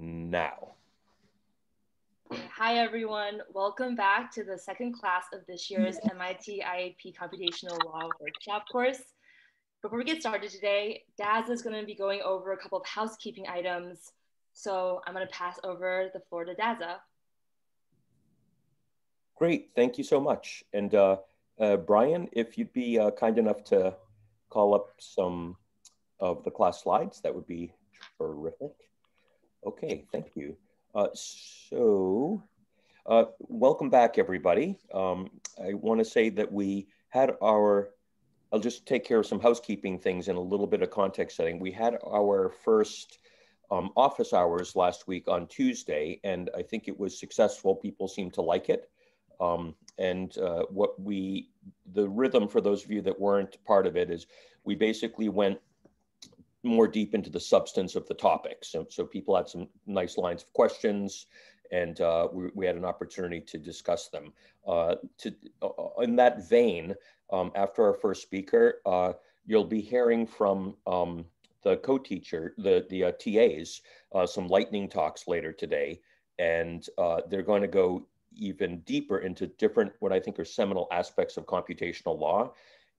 now. Hi, everyone. Welcome back to the second class of this year's MIT IAP Computational Law Workshop course. Before we get started today, Daz is going to be going over a couple of housekeeping items. So I'm going to pass over the floor to Dazza. Great, thank you so much. And uh, uh, Brian, if you'd be uh, kind enough to call up some of the class slides, that would be terrific. Okay, thank you. Uh, so, uh, welcome back, everybody. Um, I want to say that we had our, I'll just take care of some housekeeping things in a little bit of context setting. We had our first um, office hours last week on Tuesday, and I think it was successful. People seem to like it. Um, and uh, what we, the rhythm for those of you that weren't part of it is we basically went more deep into the substance of the topic. So, so people had some nice lines of questions and uh, we, we, had an opportunity to discuss them. Uh, to, uh, in that vein, um, after our first speaker, uh, you'll be hearing from um, the co-teacher, the, the uh, TAs, uh, some lightning talks later today. And they're going to go even deeper into different, what I think are seminal aspects of computational law.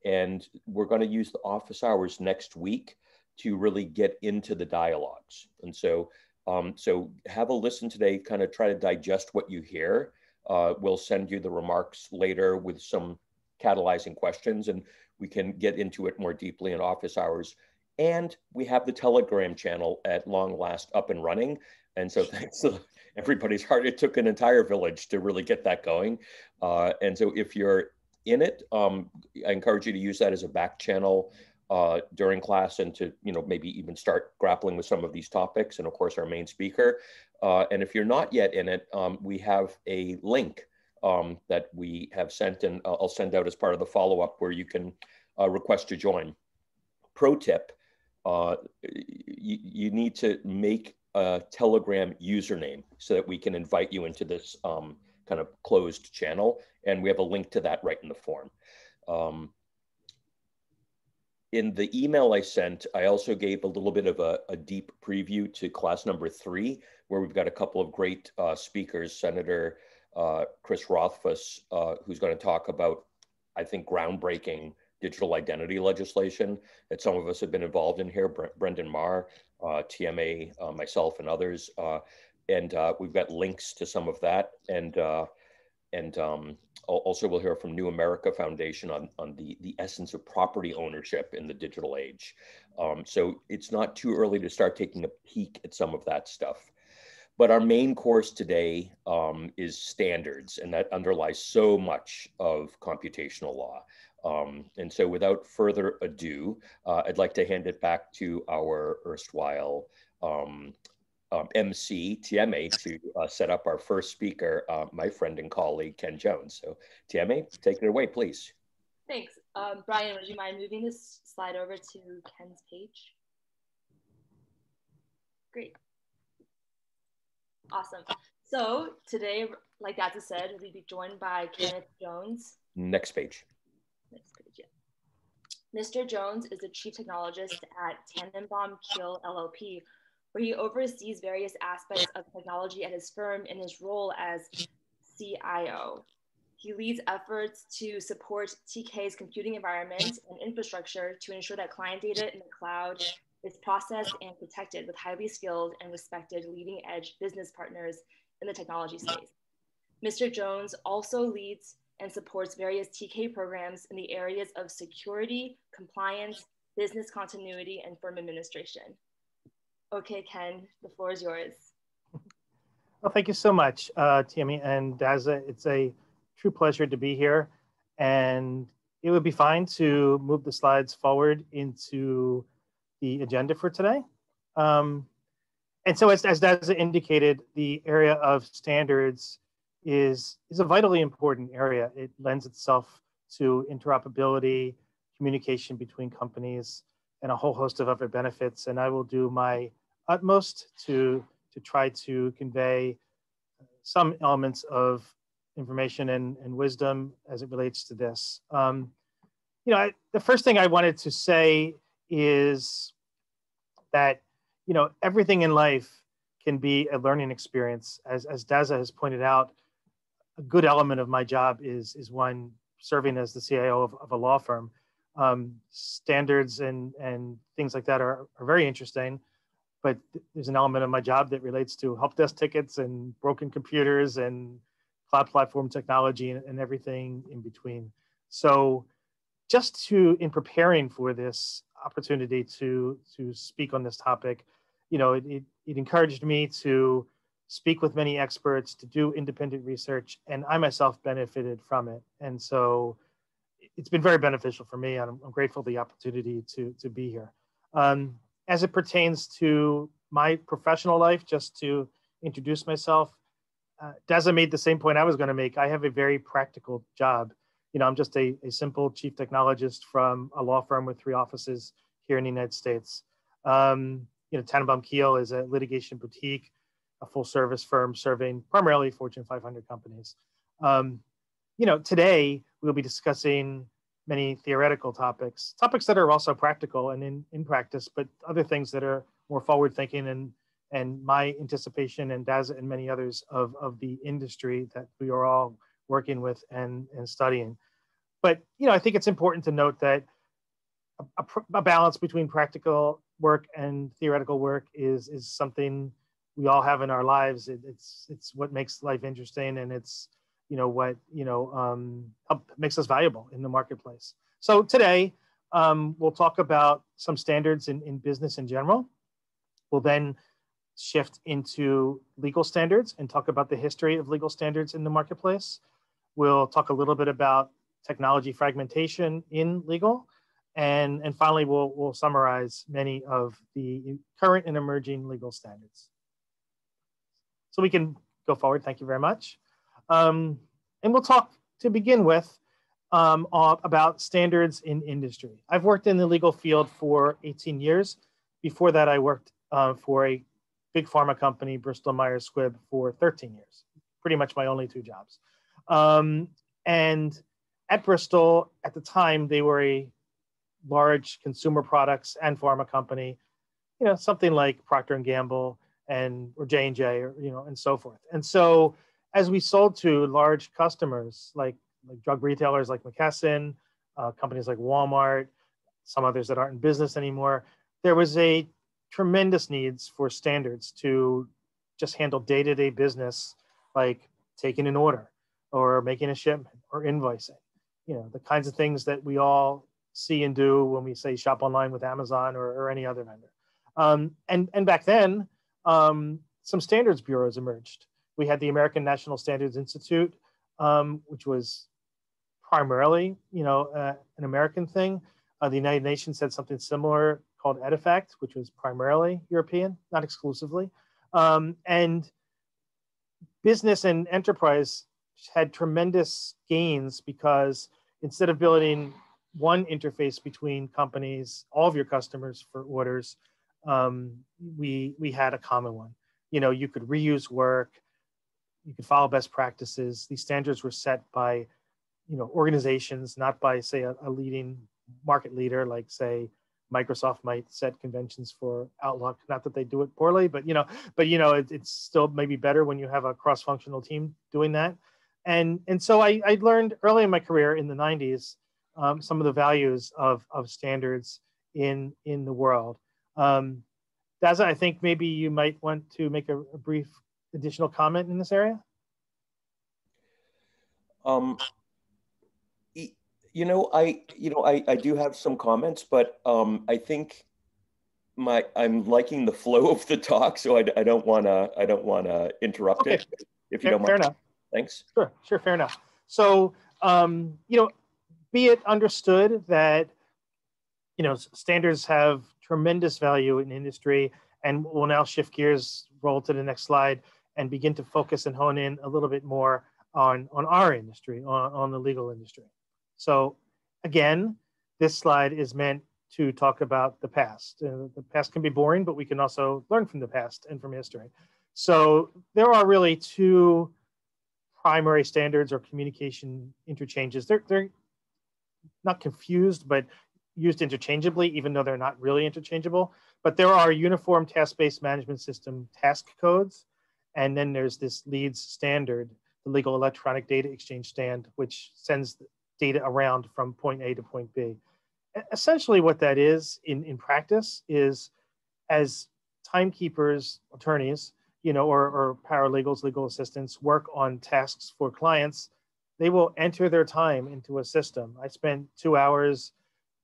And we're going to use the office hours next week to really get into the dialogues. And so, um, so have a listen today, kind of try to digest what you hear. Uh, we'll send you the remarks later with some catalyzing questions and we can get into it more deeply in office hours. And we have the Telegram channel at long last up and running. And so thanks to everybody's heart, it took an entire village to really get that going. Uh, and so if you're in it, um, I encourage you to use that as a back channel uh, during class and to you know maybe even start grappling with some of these topics and of course our main speaker. Uh, and if you're not yet in it um, we have a link um, that we have sent and I'll send out as part of the follow-up where you can uh, request to join. Pro tip uh, you, need to make a telegram username so that we can invite you into this um, kind of closed channel. And we have a link to that right in the form. Um, in the email I sent, I also gave a little bit of a, a, deep preview to class number three, where we've got a couple of great uh, speakers, Senator uh, Chris Rothfuss, uh, who's going to talk about, I think, groundbreaking digital identity legislation that some of us have been involved in here, Bre Brendan Marr, uh, TMA, uh, myself, and others. Uh, and we've got links to some of that. And and um, also we'll hear from New America Foundation on, on the, the essence of property ownership in the digital age. Um, so it's not too early to start taking a peek at some of that stuff. But our main course today um, is standards, and that underlies so much of computational law. Um, and so without further ado, uh, I'd like to hand it back to our erstwhile um, um, MC TMA to uh, set up our first speaker, uh, my friend and colleague Ken Jones. So TMA, take it away, please. Thanks, um, Brian. Would you mind moving this slide over to Ken's page? Great. Awesome. So today, like Dazza said, we'll be joined by Kenneth Jones. Next page. Next page, yeah. Mr. Jones is the chief technologist at Tanenbaum Keale LLP, where he oversees various aspects of technology at his firm in his role as CIO. He leads efforts to support TK's computing environment and infrastructure to ensure that client data in the cloud is processed and protected with highly skilled and respected leading edge business partners in the technology space. Mr. Jones also leads and supports various TK programs in the areas of security, compliance, business continuity, and firm administration. Okay, Ken, the floor is yours. Well, thank you so much, uh, Tammy and Dazza. It's a true pleasure to be here. And it would be fine to move the slides forward into the agenda for today. Um, and so as, as Dazza indicated, the area of standards is, is a vitally important area. It lends itself to interoperability, communication between companies, and a whole host of other benefits. And I will do my utmost to, to try to convey some elements of information and, and wisdom as it relates to this. Um, you know, I, the first thing I wanted to say is that, you know, everything in life can be a learning experience. As, as Dazza has pointed out, a good element of my job is, is one serving as the CIO of, of a law firm. Um, standards and, and things like that are, are very interesting, but there's an element of my job that relates to help desk tickets and broken computers and cloud platform technology and, and everything in between. So just to, in preparing for this opportunity to, to speak on this topic, you know, it, it, it encouraged me to speak with many experts, to do independent research, and I myself benefited from it. And so it's been very beneficial for me, and I'm, I'm grateful for the opportunity to, to be here. Um, as it pertains to my professional life, just to introduce myself, uh, Dazza made the same point I was going to make. I have a very practical job. You know, I'm just a, a simple chief technologist from a law firm with three offices here in the United States. Um, you know, Tanenbaum Keale is a litigation boutique, a full service firm serving primarily Fortune 500 companies. Um, you know, today we'll be discussing many theoretical topics, topics that are also practical and in, in practice, but other things that are more forward thinking and and my anticipation and Dazza and many others of, of the industry that we are all working with and, and studying. But, you know, I think it's important to note that a, a, balance between practical work and theoretical work is, is something we all have in our lives. It, it's, it's what makes life interesting and it's, you know, what, you know, um, makes us valuable in the marketplace. So today, um, we'll talk about some standards in, in business in general. We'll then shift into legal standards and talk about the history of legal standards in the marketplace. We'll talk a little bit about technology fragmentation in legal. And, and finally, we'll, we'll summarize many of the current and emerging legal standards. So we can go forward. Thank you very much. Um, and we'll talk to begin with um, about standards in industry. I've worked in the legal field for 18 years. Before that, I worked uh, for a big pharma company, Bristol Myers Squibb, for 13 years, pretty much my only two jobs. Um, and at Bristol, at the time, they were a large consumer products and pharma company, you know, something like Procter and Gamble and or J and J, or you know, and so forth. And so, as we sold to large customers like like drug retailers like McKesson, uh, companies like Walmart, some others that aren't in business anymore, there was a tremendous needs for standards to just handle day-to-day business like taking an order or making a shipment or invoicing. You know the kinds of things that we all see and do when we say shop online with amazon or, or any other vendor. Um, and and back then um, some standards bureaus emerged we had the american national standards institute um, which was primarily you know uh, an american thing uh, the united nations had something similar called EDIFACT, which was primarily European, not exclusively. Um, and business and enterprise had tremendous gains because instead of building one interface between companies, all of your customers for orders, um, we we had a common one. You know, you could reuse work, you could follow best practices. These standards were set by, you know, organizations, not by say a, a leading market leader like say Microsoft might set conventions for Outlook. Not that they do it poorly, but you know, but you know, it, it's still maybe better when you have a cross-functional team doing that. And and so I, I learned early in my career in the 90s um, some of the values of of standards in in the world. Um, Dazza, I think maybe you might want to make a, a brief additional comment in this area. Um, you know, I you know I, I do have some comments, but um, I think my I'm liking the flow of the talk, so I, I don't want to I don't want to interrupt okay. it. If you fair, don't mind. Fair enough. Thanks. Sure, sure, fair enough. So um, you know, be it understood that you know standards have tremendous value in industry, and we'll now shift gears, roll to the next slide, and begin to focus and hone in a little bit more on on our industry, on, on the legal industry. So again, this slide is meant to talk about the past. Uh, the past can be boring, but we can also learn from the past and from history. So there are really two primary standards or communication interchanges. They're, they're not confused, but used interchangeably, even though they're not really interchangeable. But there are uniform task-based management system task codes. And then there's this LEDES standard, the Legal Electronic Data Exchange Stand, which sends data around from point A to point B. Essentially what that is in, in practice is as timekeepers, attorneys, you know, or, or paralegals, legal assistants work on tasks for clients, they will enter their time into a system. I spent two hours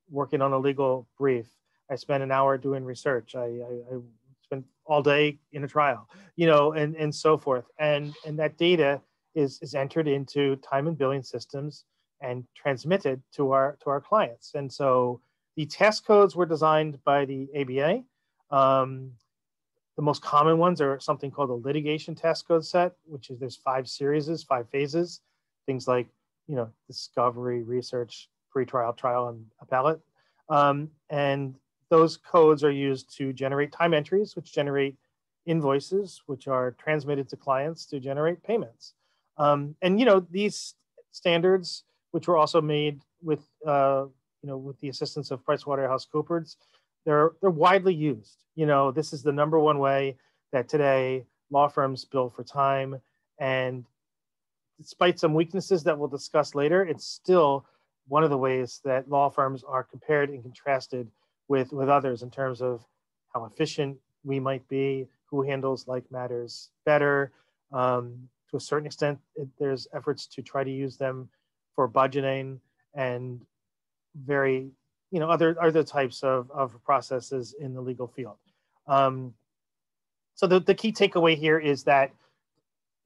working on a legal brief. I spent an hour doing research. I, I, I all day in a trial, you know, and, and so forth. And, and that data is, is entered into time and billing systems and transmitted to our, to our clients. And so the task codes were designed by the ABA. Um, the most common ones are something called a litigation task code set, which is there's five series, five phases, things like, you know, discovery, research, pre-trial, trial, and appellate. Um, and those codes are used to generate time entries, which generate invoices, which are transmitted to clients to generate payments. Um, and you know these standards, which were also made with uh, you know with the assistance of PricewaterhouseCoopers, they're they're widely used. You know this is the number one way that today law firms bill for time, and despite some weaknesses that we'll discuss later, it's still one of the ways that law firms are compared and contrasted with, with others in terms of how efficient we might be, who handles like matters better. Um, to a certain extent, it, there's efforts to try to use them for budgeting and very, you know, other other types of, of processes in the legal field. Um, so the, the key takeaway here is that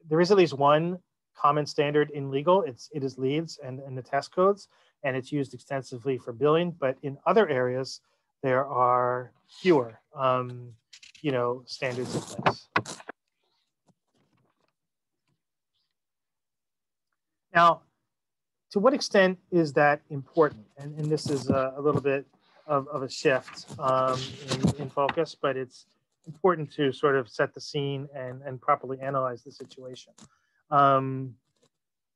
there is at least one common standard in legal. It's it is LEDES and, and the task codes, and it's used extensively for billing. But in other areas, there are fewer, um, you know, standards in place. Now, to what extent is that important? And, and this is a, a little bit of, of a shift um, in, in, focus, but it's important to sort of set the scene and, and properly analyze the situation. Um,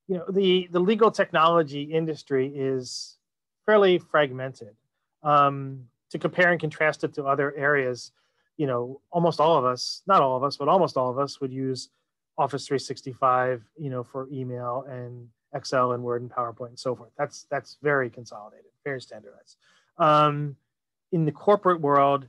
you know, the, the legal technology industry is fairly fragmented. Um, to compare and contrast it to other areas, you know, almost all of us, not all of us, but almost all of us would use Office 365, you know, for email and Excel and Word and PowerPoint and so forth. That's that's very consolidated, very standardized. Um, in the corporate world,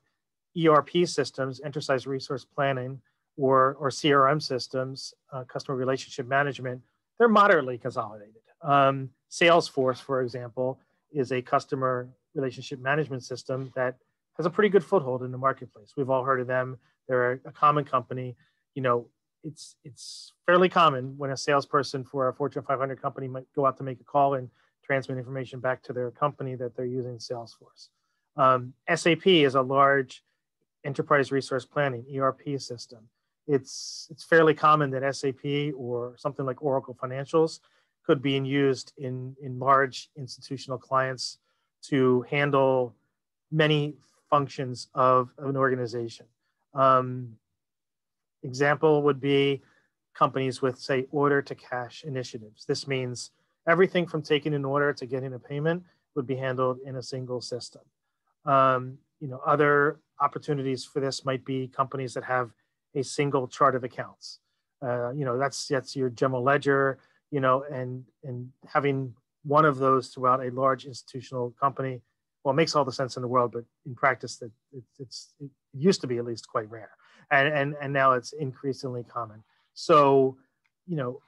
ERP systems, enterprise resource planning, or or CRM systems, uh, customer relationship management, they're moderately consolidated. Um, Salesforce, for example, is a customer relationship management system that has a pretty good foothold in the marketplace. We've all heard of them. They're a common company. You know, it's it's fairly common when a salesperson for a Fortune 500 company might go out to make a call and transmit information back to their company that they're using Salesforce. Um, SAP is a large enterprise resource planning ERP system. It's it's fairly common that SAP or something like Oracle Financials could be used in in large institutional clients to handle many functions of, an organization. Um, example would be companies with, say, order to cash initiatives. This means everything from taking an order to getting a payment would be handled in a single system. Um, you know, other opportunities for this might be companies that have a single chart of accounts. Uh, you know, that's that's your general ledger. You know, and and having one of those throughout a large institutional company, well, it makes all the sense in the world, but in practice, that it, it's it used to be at least quite rare, and and and now it's increasingly common. So, you know,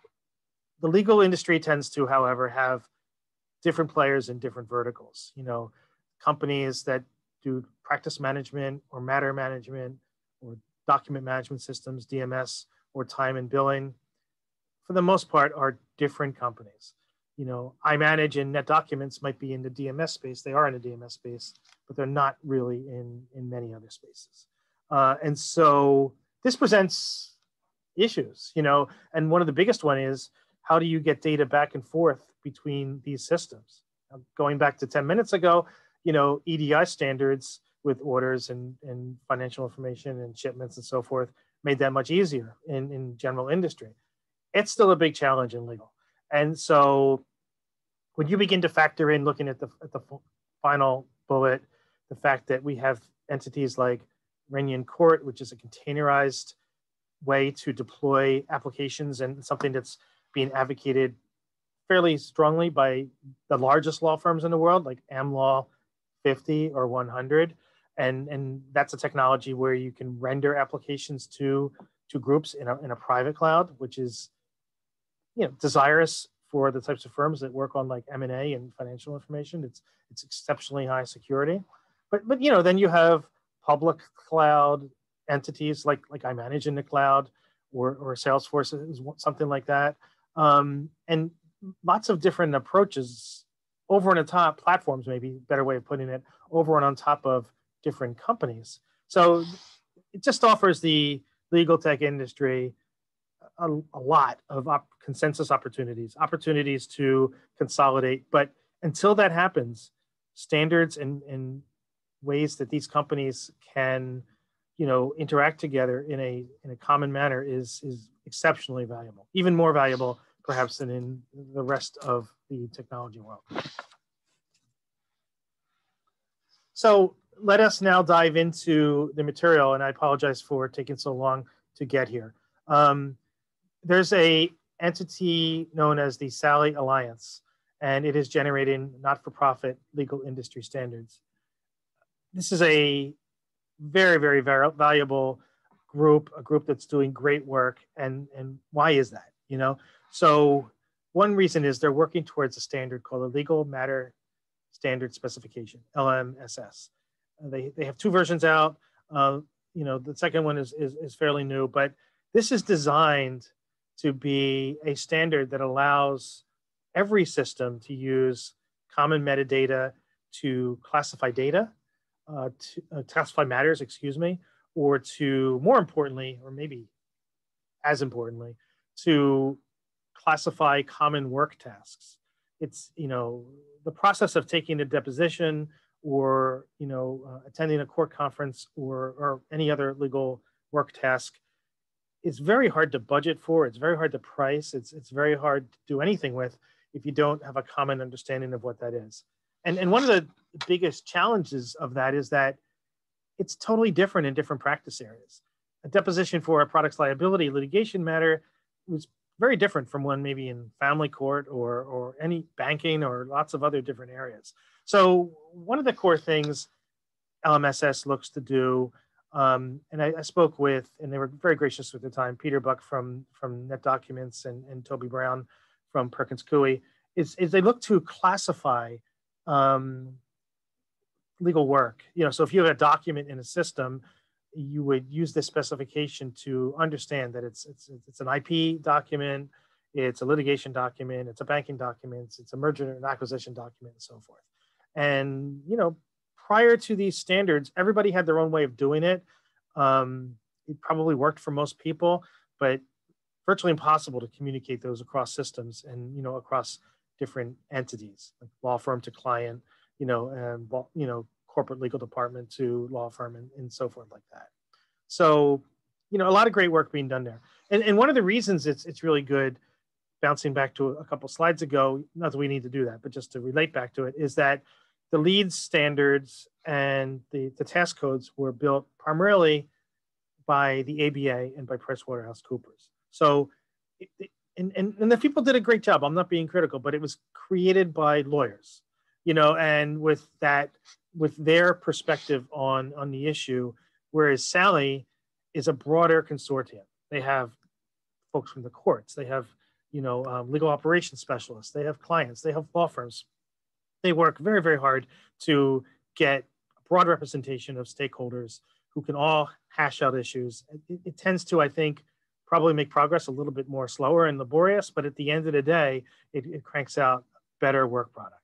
the legal industry tends to, however, have different players in different verticals. You know, companies that do practice management or matter management or document management systems, DMS, or time and billing, for the most part, are different companies you know, iManage and NetDocuments might be in the DMS space. They are in the DMS space, but they're not really in, in many other spaces. Uh, and so this presents issues, you know, and one of the biggest one is how do you get data back and forth between these systems? Going back to 10 minutes ago, you know, EDI standards with orders and, and financial information and shipments and so forth made that much easier in, in general industry. It's still a big challenge in legal. And so when you begin to factor in looking at the, at the final bullet, the fact that we have entities like Reynen Court, which is a containerized way to deploy applications and something that's being advocated fairly strongly by the largest law firms in the world, like AmLaw 50 or 100. And, and that's a technology where you can render applications to, to groups in a, in a private cloud, which is you know, desirous for the types of firms that work on like M&A and financial information. It's, it's exceptionally high security. But, but you know, then you have public cloud entities like, like iManage in the cloud or, or Salesforce is something like that. Um, and lots of different approaches over and on top platforms, maybe better way of putting it, over and on top of different companies. So it just offers the legal tech industry a, a lot of op- consensus opportunities, opportunities to consolidate. But until that happens, standards and, and ways that these companies can, you know, interact together in a in a common manner is is exceptionally valuable, even more valuable perhaps than in the rest of the technology world. So let us now dive into the material, and I apologize for taking so long to get here. Um, there's a entity known as the SALI Alliance, and it is generating not-for-profit legal industry standards. This is a very, very, very valuable group, a group that's doing great work. And, and why is that? You know, so one reason is they're working towards a standard called a legal matter standard specification, LMSS. They, they have two versions out. Uh, you know, the second one is, is, is fairly new, but this is designed to be a standard that allows every system to use common metadata to classify data, uh, to uh, classify matters, excuse me, or to more importantly, or maybe as importantly, to classify common work tasks. It's, you know, the process of taking a deposition or, you know, uh, attending a court conference or, or any other legal work task is very hard to budget for. It's very hard to price. It's, it's very hard to do anything with if you don't have a common understanding of what that is. And, and one of the biggest challenges of that is that it's totally different in different practice areas. A deposition for a products liability litigation matter was very different from one maybe in family court or or any banking or lots of other different areas. So one of the core things LMSS looks to do, um, and I, I, spoke with, and they were very gracious with the time, Peter Buck from from NetDocuments and, and Toby Brown from Perkins Coie, is, is they look to classify um, legal work. You know, so if you have a document in a system, you would use this specification to understand that it's, it's, it's an IP document, it's a litigation document, it's a banking document, it's a merger and acquisition document, and so forth. And, you know, prior to these standards, everybody had their own way of doing it. Um, it probably worked for most people, but virtually impossible to communicate those across systems and, you know, across different entities, like law firm to client, you know, and, you know, corporate legal department to law firm and, and so forth like that. So, you know, a lot of great work being done there. And, and one of the reasons it's, it's really good, bouncing back to a couple slides ago, not that we need to do that, but just to relate back to it, is that the LEDES standards and the, the task codes were built primarily by the ABA and by PricewaterhouseCoopers. So, and, and, and the people did a great job. I'm not being critical, but it was created by lawyers, you know, and with that with their perspective on on the issue, whereas SALI is a broader consortium. They have folks from the courts, they have you know um, legal operations specialists, they have clients, they have law firms. They work very very hard to get a broad representation of stakeholders who can all hash out issues. It, it tends to, I think, probably make progress a little bit more slower and laborious, but at the end of the day, it, it cranks out better work product.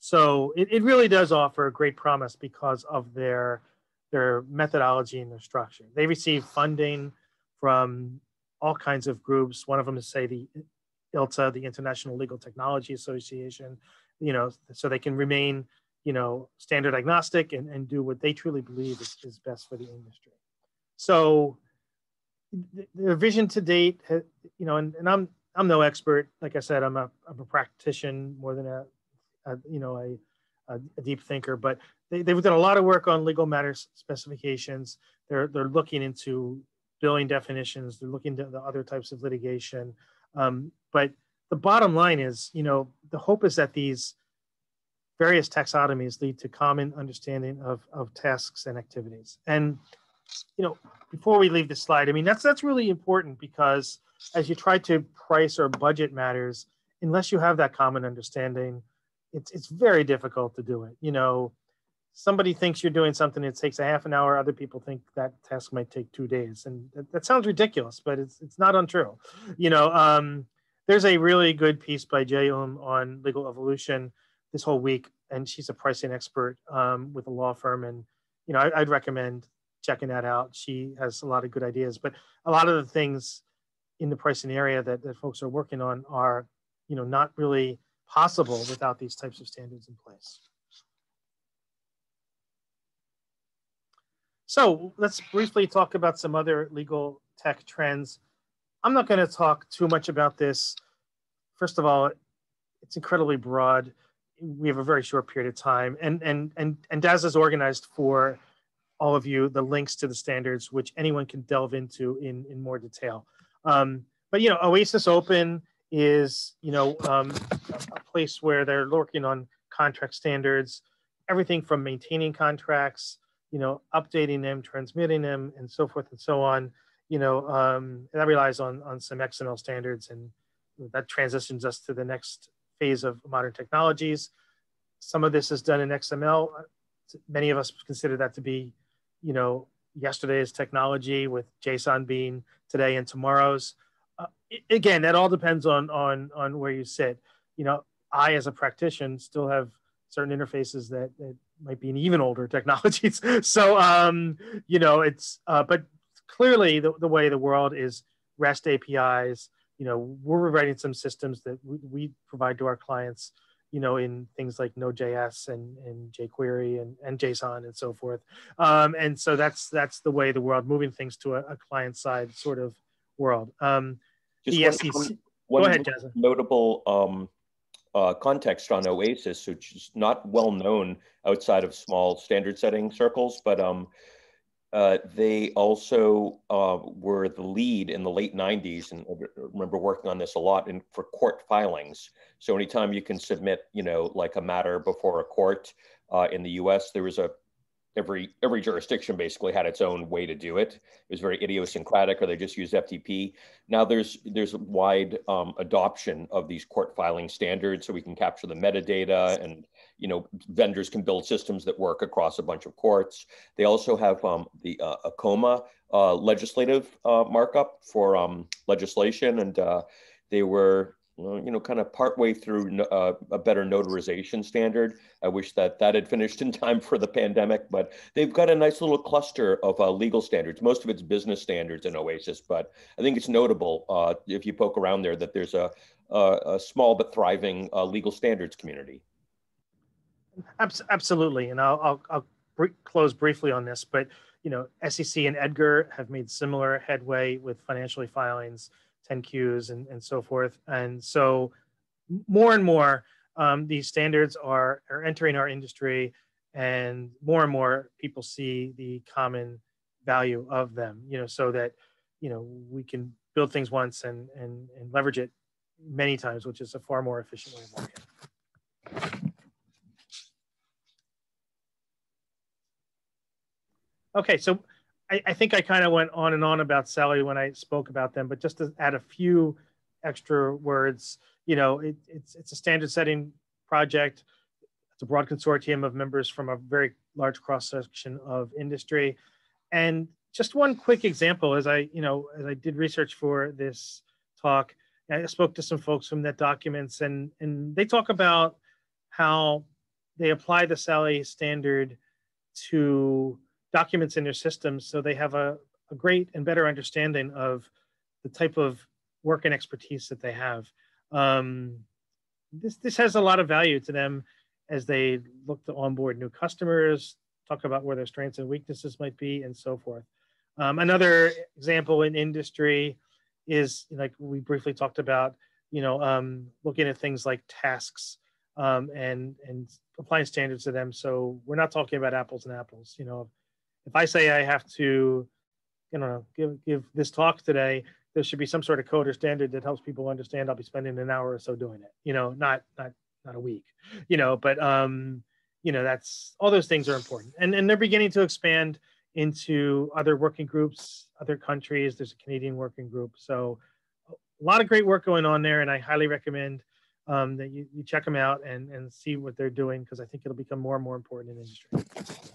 So it, it really does offer great promise because of their their methodology and their structure. They receive funding from all kinds of groups. One of them is say the ILTA, the International Legal Technology Association, you know, so they can remain, you know, standard agnostic and, and do what they truly believe is, is best for the industry. So their vision to date, you know, and, and I'm I'm no expert. Like I said, I'm a, I'm a practitioner more than a, a you know a, a, a, deep thinker, but they, they've done a lot of work on legal matters specifications. They're, they're looking into billing definitions. They're looking into the other types of litigation. Um, but the bottom line is, you know, the hope is that these various taxonomies lead to common understanding of, of tasks and activities. And, you know, before we leave this slide, I mean, that's, that's really important because as you try to price or budget matters, unless you have that common understanding, it's, it's very difficult to do it. You know, somebody thinks you're doing something, it takes a half an hour. Other people think that task might take two days. And that, that sounds ridiculous, but it's, it's not untrue. You know, um, there's a really good piece by Jae Um on legal evolution this whole week, and she's a pricing expert um, with a law firm. And, you know, I, I'd recommend checking that out. She has a lot of good ideas, but a lot of the things in the pricing area that, that folks are working on are, you know, not really possible without these types of standards in place. So let's briefly talk about some other legal tech trends. I'm not going to talk too much about this. First of all, it's incredibly broad. We have a very short period of time, and and and and DAS is organized for all of you the links to the standards, which anyone can delve into in in more detail. Um, but you know, Oasis Open is you know um, a place where they're working on contract standards, everything from maintaining contracts you know, updating them, transmitting them, and so forth and so on. You know, um, that relies on on some XML standards, and that transitions us to the next phase of modern technologies. Some of this is done in XML. Many of us consider that to be, you know, yesterday's technology, with JSON being today and tomorrow's. Uh, again, that all depends on on on where you sit. You know, I as a practitioner still have certain interfaces that, that might be an even older technologies. so, um, you know, it's, uh, but clearly the, the way the world is REST APIs, you know, we're writing some systems that we, we provide to our clients, you know, in things like Node.js and, and jQuery and, and JSON and so forth. Um, and so that's, that's the way the world moving things to a, a client side sort of world. Um, Just the one, SEC, one, go ahead, Jasmine. Notable um, uh, context on Oasis, which is not well known outside of small standard setting circles, but um, uh, they also uh, were the lead in the late 90s and I remember working on this a lot in, for court filings. So anytime you can submit, you know, like a matter before a court uh, in the US, there was a every every jurisdiction basically had its own way to do it. It was very idiosyncratic, or they just used FTP. Now there's there's wide um, adoption of these court filing standards, so we can capture the metadata, and you know vendors can build systems that work across a bunch of courts. They also have um, the uh, Akoma uh, legislative uh, markup for um, legislation, and uh, they were you know, kind of partway through uh, a better notarization standard. I wish that that had finished in time for the pandemic, but they've got a nice little cluster of uh, legal standards. Most of it's business standards in Oasis, but I think it's notable uh, if you poke around there that there's a, a, a small but thriving uh, legal standards community. Absolutely, and I'll, I'll, I'll br close briefly on this, but you know, SEC and Edgar have made similar headway with financially filings 10Qs and, and so forth. And so more and more, um, these standards are, are entering our industry and more and more people see the common value of them, you know, so that, you know, we can build things once and, and, and leverage it many times, which is a far more efficient way of working. Okay, so I, I think I kind of went on and on about SALI when I spoke about them, but just to add a few extra words, you know, it, it's it's a standard setting project. It's a broad consortium of members from a very large cross section of industry, and just one quick example, as I you know as I did research for this talk, I spoke to some folks from NetDocuments, and and they talk about how they apply the SALI standard to documents in their systems so they have a, a great and better understanding of the type of work and expertise that they have. Um, this, this has a lot of value to them as they look to onboard new customers, talk about where their strengths and weaknesses might be, and so forth. Um, another example in industry is like we briefly talked about, you know, um, looking at things like tasks um, and and applying standards to them. So we're not talking about apples and apples. You know, if I say I have to, you know, give give this talk today, there should be some sort of code or standard that helps people understand. I'll be spending an hour or so doing it. You know, not not not a week. You know, but um, you know, that's all those things are important, and and they're beginning to expand into other working groups, other countries. There's a Canadian working group, so a lot of great work going on there, and I highly recommend um, that you, you check them out and, and see what they're doing because I think it'll become more and more important in industry.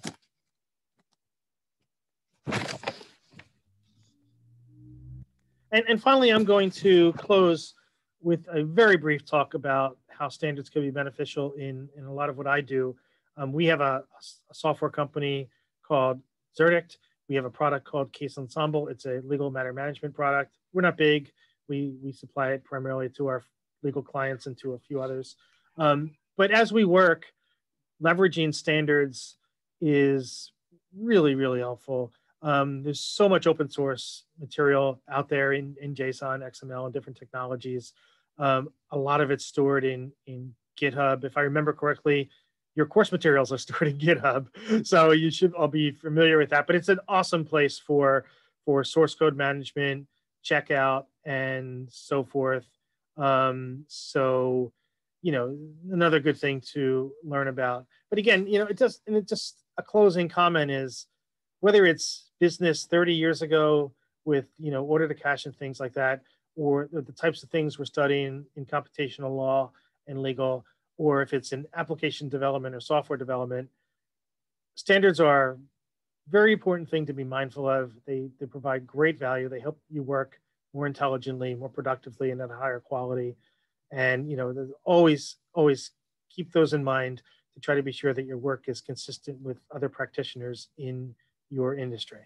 And, and finally, I'm going to close with a very brief talk about how standards can be beneficial in, in a lot of what I do. Um, we have a, a, software company called Xerdict. We have a product called Case Ensemble. It's a legal matter management product. We're not big. We, we supply it primarily to our legal clients and to a few others. Um, but as we work, leveraging standards is really, really helpful. Um, there's so much open source material out there in, in JSON, XML, and different technologies. Um, a lot of it's stored in, in GitHub. If I remember correctly, your course materials are stored in GitHub. So you should all be familiar with that. But it's an awesome place for, for source code management, checkout, and so forth. Um, so, you know, another good thing to learn about. But again, you know, it just and it just a closing comment is whether it's business 30 years ago with you know order to cash and things like that, or the types of things we're studying in computational law and legal, or if it's in application development or software development, standards are very important thing to be mindful of. They they provide great value. They help you work more intelligently, more productively, and at a higher quality. And you know, always, always keep those in mind to try to be sure that your work is consistent with other practitioners in your industry.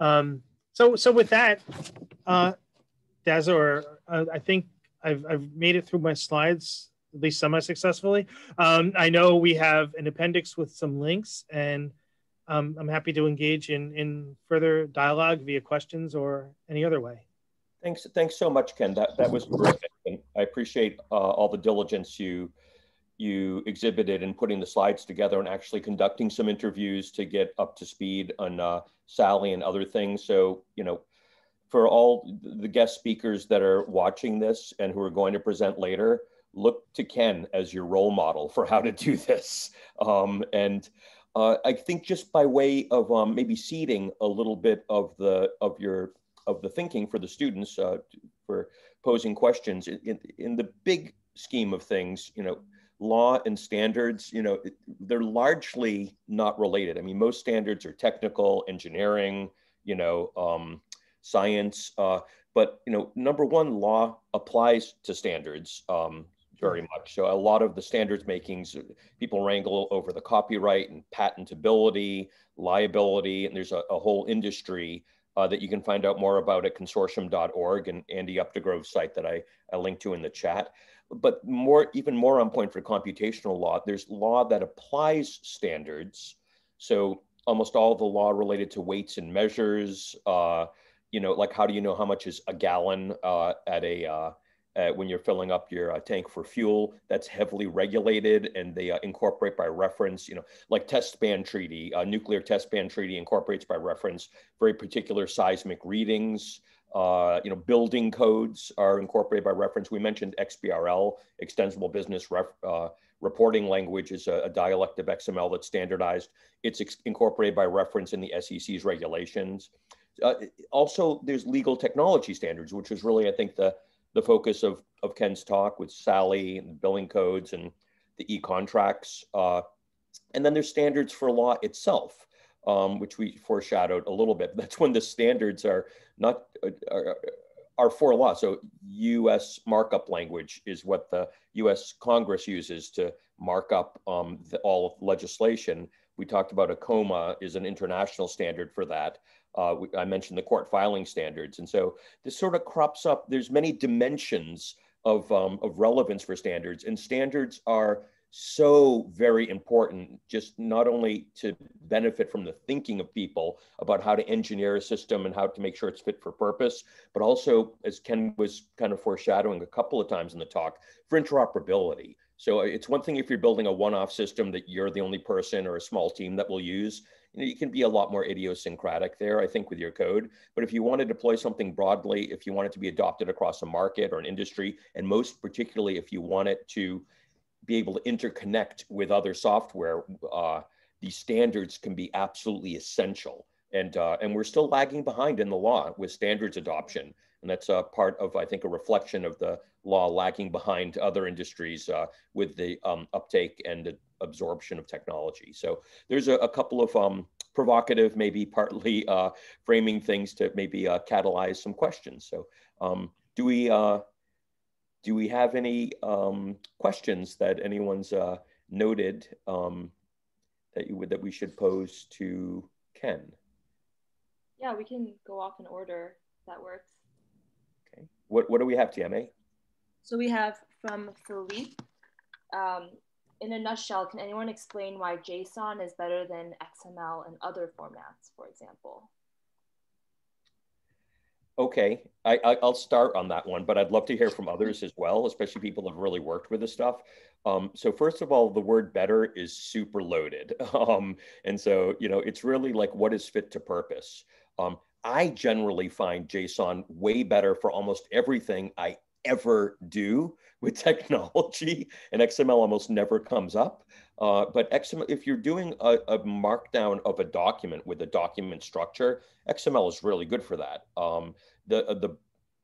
Um, so, so with that, uh, Dazza, uh, I think I've, I've made it through my slides at least semi-successfully. Um, I know we have an appendix with some links and um, I'm happy to engage in, in further dialogue via questions or any other way. Thanks, thanks so much, Ken. That that was terrific. I appreciate uh, all the diligence you you exhibited in putting the slides together and actually conducting some interviews to get up to speed on uh, SALI and other things. So you know, for all the guest speakers that are watching this and who are going to present later, look to Ken as your role model for how to do this. Um, and uh, I think just by way of um, maybe seeding a little bit of the of your of the thinking for the students uh, for posing questions in, in the big scheme of things, you know, law and standards, you know, they're largely not related. I mean, most standards are technical, engineering, you know, um, science. Uh, but you know, number one, law applies to standards. Um, very much. So a lot of the standards makings, people wrangle over the copyright and patentability, liability, and there's a, a whole industry uh, that you can find out more about at consortium.org and Andy Updegrove's site that I, I linked to in the chat. But more, even more on point for computational law, there's law that applies standards. So almost all the law related to weights and measures, uh, you know, like how do you know how much is a gallon uh, at a uh, when you're filling up your uh, tank for fuel. That's heavily regulated, and they uh, incorporate by reference. You know, like test ban treaty, uh, nuclear test ban treaty incorporates by reference very particular seismic readings. Uh, you know, building codes are incorporated by reference. We mentioned XBRL, Extensible Business Ref, uh, Reporting Language, is a, a, dialect of XML that's standardized. It's incorporated by reference in the SEC's regulations. also, there's legal technology standards, which is really, I think, the the focus of, of Ken's talk with SALI and billing codes and the e-contracts. Uh, and then there's standards for law itself, um, which we foreshadowed a little bit. That's when the standards are not uh, are, are for law. So U.S. markup language is what the U.S. Congress uses to mark up um, the, all legislation. We talked about Akoma is an international standard for that. Uh, I mentioned the court filing standards. And so this sort of crops up. There's many dimensions of, um, of relevance for standards and standards are so very important, just not only to benefit from the thinking of people about how to engineer a system and how to make sure it's fit for purpose, but also, as Ken was kind of foreshadowing a couple of times in the talk, for interoperability. So it's one thing if you're building a one-off system that you're the only person or a small team that will use. You, know, you can be a lot more idiosyncratic there, I think, with your code. But if you want to deploy something broadly, if you want it to be adopted across a market or an industry, and most particularly if you want it to be able to interconnect with other software, uh, these standards can be absolutely essential. And, uh, and we're still lagging behind in the law with standards adoption. And that's a part of, I think, a reflection of the law lagging behind other industries uh, with the um, uptake and absorption of technology. So there's a, a couple of um, provocative, maybe partly uh, framing things to maybe uh, catalyze some questions. So um, do we uh, do we have any um, questions that anyone's uh, noted um, that you would that we should pose to Ken? Yeah, we can go off in order. That works. Okay. What what do we have, TMA? So we have from Philippe. Um, in a nutshell, can anyone explain why JSON is better than XML and other formats, for example? Okay, I, will start on that one, but I'd love to hear from others as well, especially people who have really worked with this stuff. Um, so first of all, the word better is super loaded. Um, and so, you know, it's really like what is fit to purpose. Um, I generally find JSON way better for almost everything I ever do with technology, and XML almost never comes up. Uh, but XML, if you're doing a, a, markdown of a document with a document structure, XML is really good for that. Um, the uh, the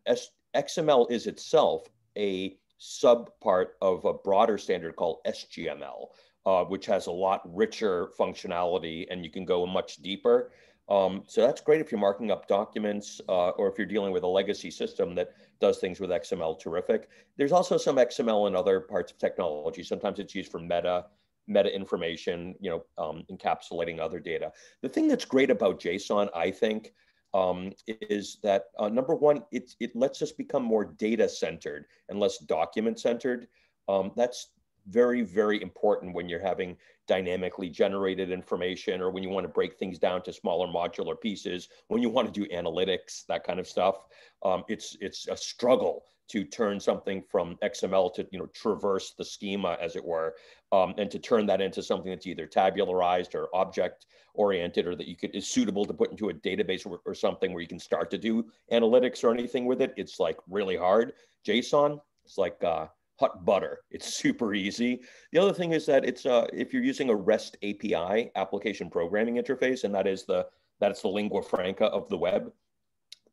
S, XML is itself a subpart of a broader standard called SGML, uh, which has a lot richer functionality, and you can go much deeper. Um, so that's great if you're marking up documents uh, or if you're dealing with a legacy system that does things with XML terrific. There's also some XML in other parts of technology. Sometimes it's used for meta, meta information, you know, um, encapsulating other data. The thing that's great about JSON, I think, um, is that uh, number one, it, it lets us become more data centered and less document centered. Um, that's very, very important when you're having dynamically generated information or when you want to break things down to smaller modular pieces, when you want to do analytics, that kind of stuff. Um, it's, it's a struggle to turn something from XML to you know traverse the schema, as it were, um, and to turn that into something that's either tabularized or object oriented, or that you could is suitable to put into a database or, or something where you can start to do analytics or anything with it. It's like really hard. JSON, it's like uh, hot butter. It's super easy. The other thing is that it's uh, if you're using a REST API application programming interface, and that is the that's the lingua franca of the web.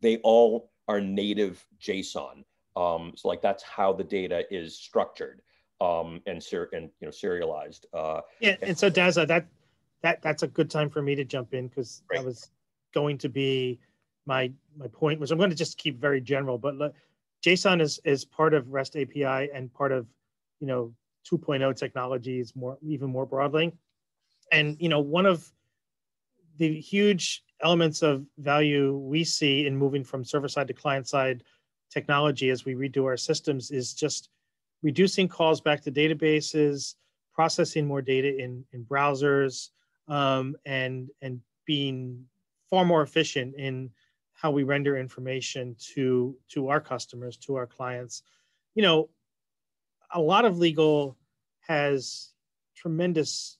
They all are native JSON. Um, so like that's how the data is structured um, and ser- and you know serialized. Uh, yeah, and so Dazza, that that that's a good time for me to jump in because that was going to be my my point. Was I'm going to just keep very general, but. JSON is is part of REST API and part of you know 2.0 technologies more even more broadly. And you know one of the huge elements of value we see in moving from server side to client side technology as we redo our systems is just reducing calls back to databases, processing more data in, in browsers, um, and, and being far more efficient in how we render information to to our customers to our clients. You know a lot of legal has tremendous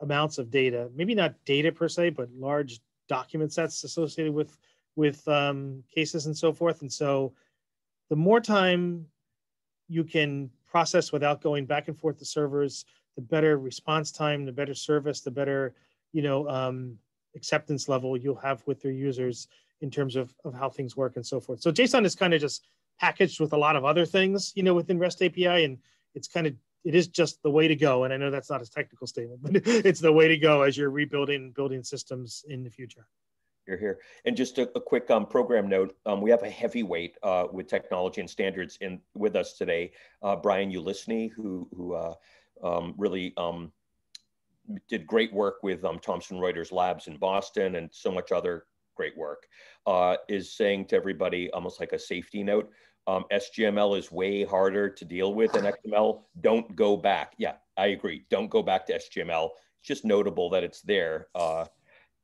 amounts of data maybe not data per se but large document sets associated with with um, cases and so forth. And so the more time you can process without going back and forth to servers the better response time the better service the better you know um, acceptance level you'll have with your users in terms of, of how things work and so forth. So JSON is kind of just packaged with a lot of other things, you know, within REST API, and it's kind of it is just the way to go. And I know that's not a technical statement, but it's the way to go as you're rebuilding building systems in the future. You're here. And just a, a quick um, program note, um, we have a heavyweight uh, with technology and standards in with us today, uh, Brian Ulicny, who, who uh, um, really um, did great work with um, Thomson Reuters Labs in Boston and so much other great work, uh, is saying to everybody almost like a safety note. Um, SGML is way harder to deal with than XML. Don't go back. Yeah, I agree. Don't go back to SGML. It's just notable that it's there uh,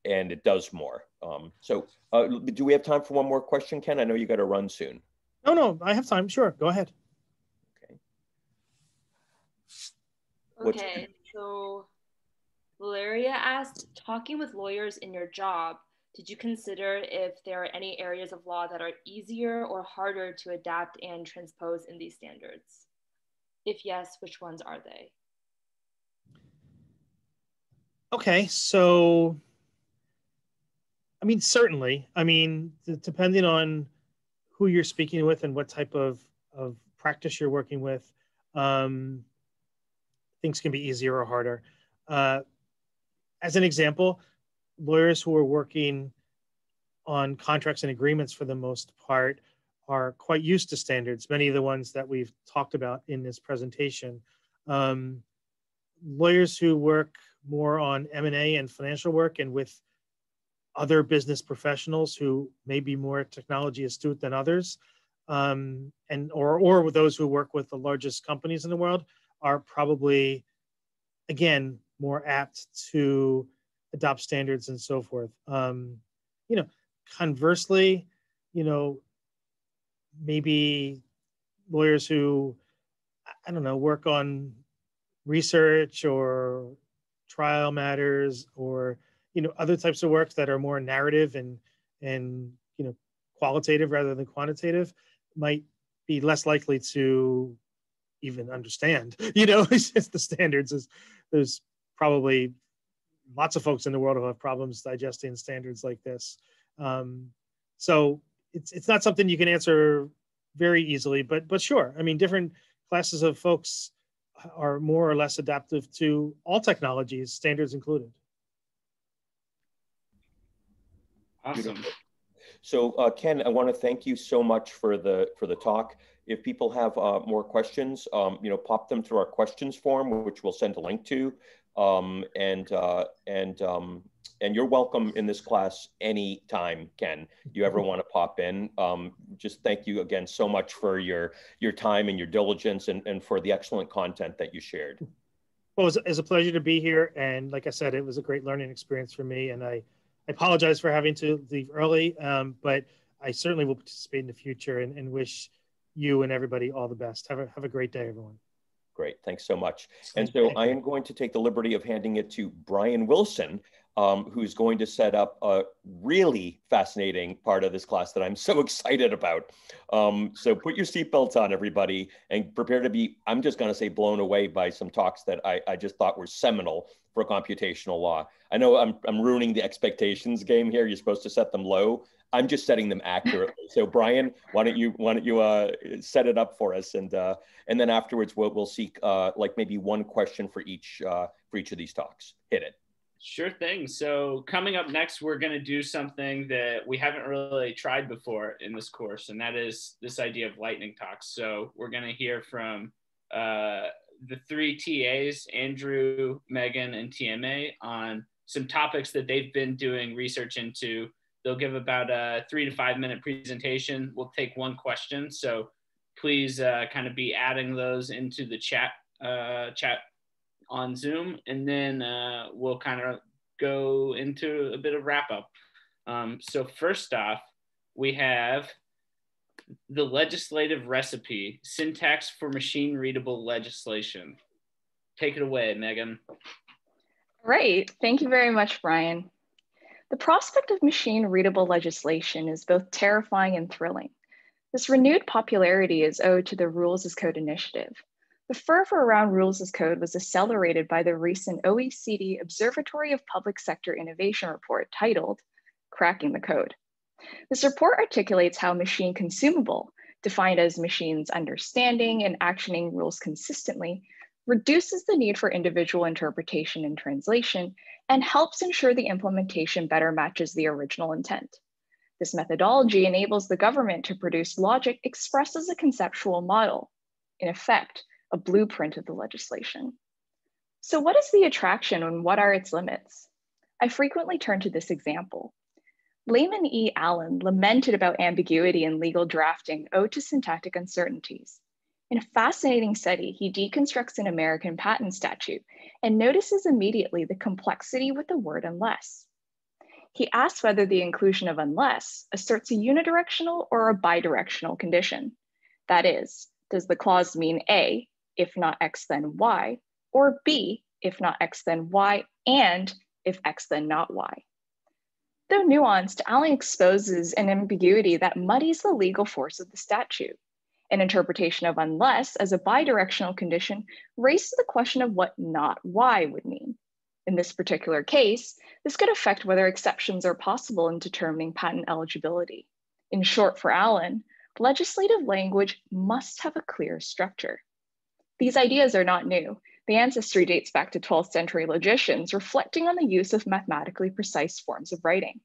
and it does more. Um, so, uh, do we have time for one more question, Ken? I know you got to run soon. No, no, I have time. Sure, go ahead. Okay. Okay, so Valeria asked, talking with lawyers in your job, did you consider if there are any areas of law that are easier or harder to adapt and transpose in these standards? If yes, which ones are they? Okay, so I mean, certainly. I mean, depending on who you're speaking with and what type of, of practice you're working with, um, things can be easier or harder. Uh, as an example, lawyers who are working on contracts and agreements for the most part are quite used to standards, many of the ones that we've talked about in this presentation. Um, lawyers who work more on M&A and financial work and with other business professionals who may be more technology astute than others, um, and or or those who work with the largest companies in the world are probably, again, more apt to adopt standards and so forth. Um, you know, conversely, you know, maybe lawyers who, I don't know, work on research or trial matters or you know other types of work that are more narrative and and you know qualitative rather than quantitative might be less likely to even understand you know it's just the standards is there's probably lots of folks in the world who have problems digesting standards like this. Um, so it's it's not something you can answer very easily, but but sure. I mean, different classes of folks are more or less adaptive to all technologies, standards included. Awesome. So uh, Ken, I want to thank you so much for the for the talk. If people have uh, more questions, um, you know, pop them through our questions form, which we'll send a link to. Um, and uh, and um, and you're welcome in this class anytime, Ken. You ever want to pop in? Um, just thank you again so much for your your time and your diligence, and, and for the excellent content that you shared. Well, it was, it was a pleasure to be here, and like I said, it was a great learning experience for me. And I, I apologize for having to leave early, um, but I certainly will participate in the future, and, and wish you and everybody all the best. Have a have a great day, everyone. Great, thanks so much. And so I am going to take the liberty of handing it to Brian Wilson, um, who's going to set up a really fascinating part of this class that I'm so excited about. Um, so put your seatbelts on, everybody, and prepare to be, I'm just going to say, blown away by some talks that I, I just thought were seminal for computational law. I know I'm, I'm ruining the expectations game here. You're supposed to set them low. I'm just setting them accurately. so Brian, why don't you why don't you uh, set it up for us, and uh, and then afterwards we'll we'll seek uh, like maybe one question for each uh, for each of these talks. Hit it. Sure thing. So coming up next, we're going to do something that we haven't really tried before in this course, and that is this idea of lightning talks. So we're going to hear from uh, the three TAs, Andrew, Megan, and TMA, on some topics that they've been doing research into They'll give about a three to five minute presentation. We'll take one question. So please uh, kind of be adding those into the chat uh, chat on Zoom, and then uh, we'll kind of go into a bit of wrap up. Um, so first off, we have the legislative recipe, syntax for machine readable legislation. Take it away, Megan. Great. Thank you very much, Brian. The prospect of machine readable legislation is both terrifying and thrilling. This renewed popularity is owed to the Rules as Code initiative. The fervor around Rules as Code was accelerated by the recent OECD Observatory of Public Sector Innovation report titled Cracking the Code. This report articulates how machine consumable, defined as machines understanding and actioning rules consistently, reduces the need for individual interpretation and translation, and helps ensure the implementation better matches the original intent. This methodology enables the government to produce logic expressed as a conceptual model, in effect, a blueprint of the legislation. So what is the attraction and what are its limits? I frequently turn to this example. Layman E. Allen lamented about ambiguity in legal drafting owed to syntactic uncertainties. In a fascinating study, he deconstructs an American patent statute and notices immediately the complexity with the word unless. He asks whether the inclusion of unless asserts a unidirectional or a bidirectional condition. That is, does the clause mean A, if not X then Y, or B, if not X then Y, and if X then not Y. Though nuanced, Allen exposes an ambiguity that muddies the legal force of the statute. An interpretation of unless as a bidirectional condition raises the question of what not why would mean. In this particular case, this could affect whether exceptions are possible in determining patent eligibility. In short, for Allen, legislative language must have a clear structure. These ideas are not new. The ancestry dates back to 12th century logicians reflecting on the use of mathematically precise forms of writing.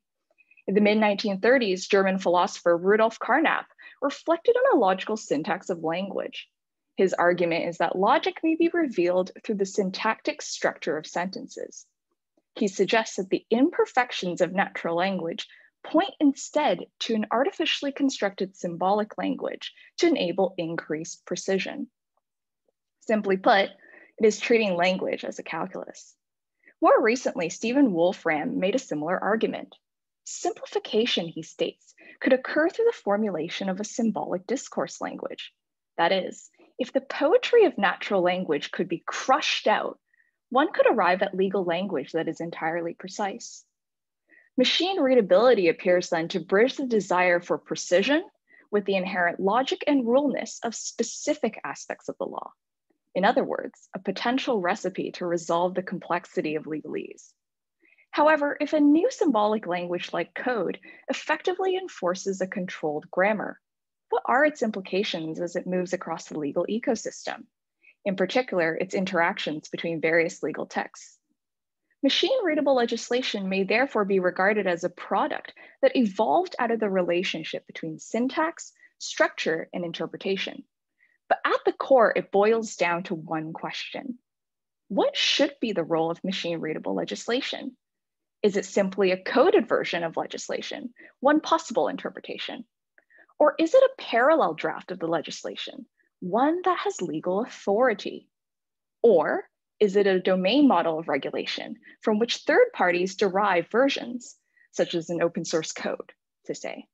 In the mid 1930s, German philosopher Rudolf Carnap reflected on a logical syntax of language. His argument is that logic may be revealed through the syntactic structure of sentences. He suggests that the imperfections of natural language point instead to an artificially constructed symbolic language to enable increased precision. Simply put, it is treating language as a calculus. More recently, Stephen Wolfram made a similar argument. Simplification, he states, could occur through the formulation of a symbolic discourse language. That is, if the poetry of natural language could be crushed out, one could arrive at legal language that is entirely precise. Machine readability appears then to bridge the desire for precision with the inherent logic and ruleness of specific aspects of the law. In other words, a potential recipe to resolve the complexity of legalese. However, if a new symbolic language like code effectively enforces a controlled grammar, what are its implications as it moves across the legal ecosystem? In particular, its interactions between various legal texts. Machine readable legislation may therefore be regarded as a product that evolved out of the relationship between syntax, structure, and interpretation. But at the core, it boils down to one question. What should be the role of machine readable legislation? Is it simply a coded version of legislation, one possible interpretation? Or is it a parallel draft of the legislation, one that has legal authority? Or is it a domain model of regulation from which third parties derive versions, such as an open source code, to say?